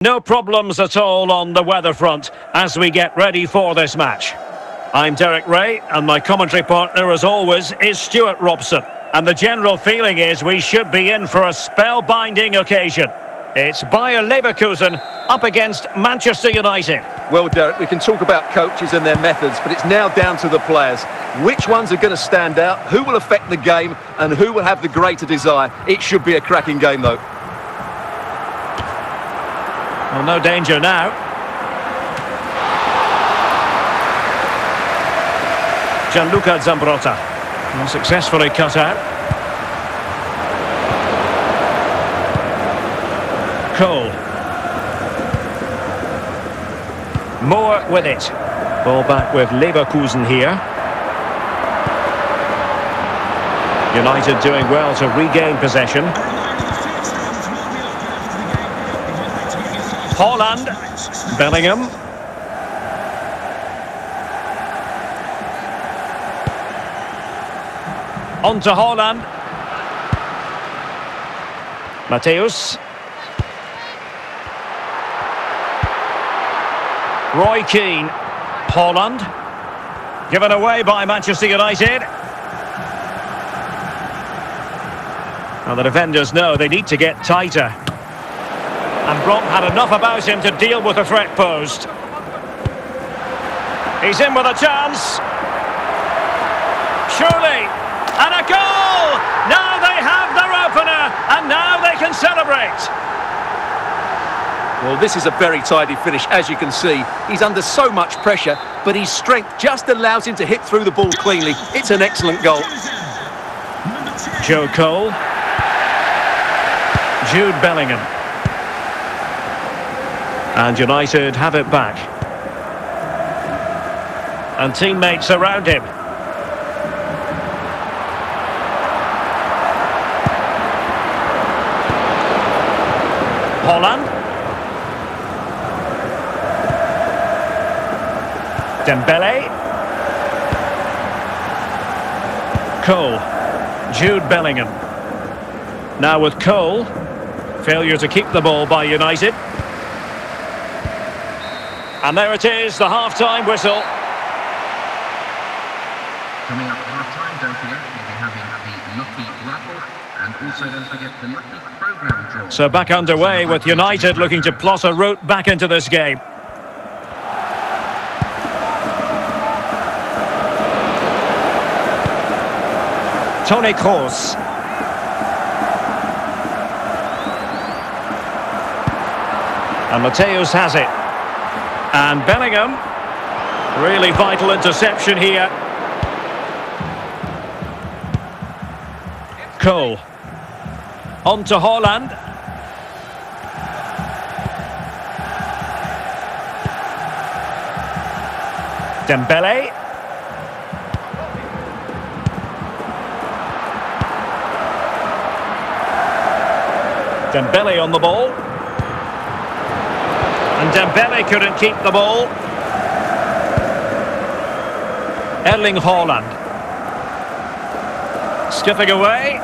No problems at all on the weather front as we get ready for this match. I'm Derek Rae, and my commentary partner, as always, is Stuart Robson. And the general feeling is we should be in for a spellbinding occasion. It's Bayer Leverkusen up against Manchester United. Well, Derek, we can talk about coaches and their methods, but it's now down to the players. Which ones are going to stand out, who will affect the game, and who will have the greater desire? It should be a cracking game, though. Well, no danger now. Gianluca Zambrotta. Unsuccessfully cut out. Cole. Moore with it. Ball back with Leverkusen here. United doing well to regain possession. Haaland. Bellingham. On to Haaland. Matthäus. Roy Keane. Haaland. Given away by Manchester United. Well, the defenders know they need to get tighter. And Bronk had enough about him to deal with the threat posed. He's in with a chance. Surely. And a goal! Now they have their opener, and now they can celebrate. Well, this is a very tidy finish, as you can see. He's under so much pressure, but his strength just allows him to hit through the ball cleanly. It's an excellent goal. Joe Cole. Jude Bellingham. And United have it back. And teammates around him. Haaland. Dembele. Cole. Jude Bellingham. Now with Cole. Failure to keep the ball by United. And there it is, the half-time whistle. Coming up at half-time, don't forget, we'll be having the Lucky Raffle, and also don't forget the Lucky Programme Draw. So back underway with United looking to plot a route back into this game. Toni Kroos. And Matthäus has it. And Bellingham. Really vital interception here. Cole. On to Haaland. Dembele. Dembele on the ball. And Dembele couldn't keep the ball. Erling Haaland. Skipping away.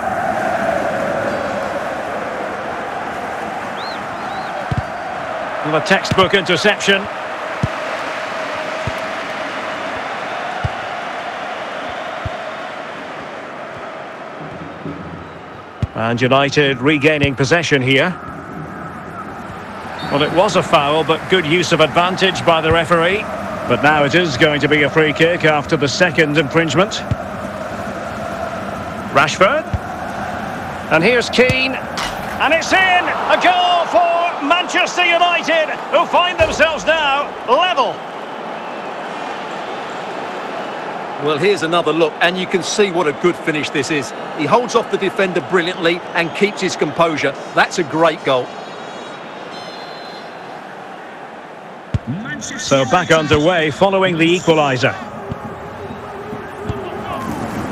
And a textbook interception. And United regaining possession here. Well, it was a foul, but good use of advantage by the referee. But now it is going to be a free kick after the second infringement. Rashford. And here's Keane. And it's in! A goal for Manchester United, who find themselves now level. Well, here's another look, and you can see what a good finish this is. He holds off the defender brilliantly and keeps his composure. That's a great goal. So back underway following the equaliser.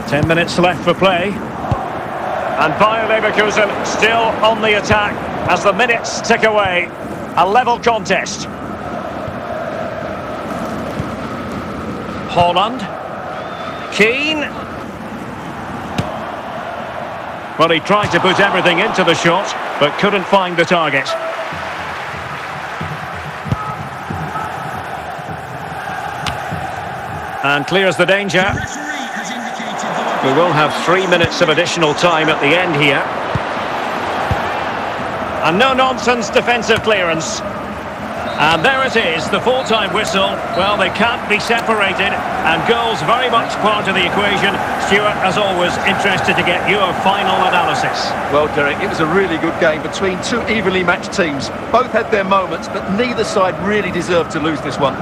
Ten minutes left for play. And Bayer Leverkusen still on the attack as the minutes tick away. A level contest. Holland. Keane. Well, he tried to put everything into the shot, but couldn't find the target. And clears the danger. We will have three minutes of additional time at the end here. And no-nonsense defensive clearance. And there it is, the full-time whistle. Well, they can't be separated, and goals very much part of the equation. Stuart, as always, interested to get your final analysis. Well, Derek, it was a really good game between two evenly matched teams. Both had their moments, but neither side really deserved to lose this one.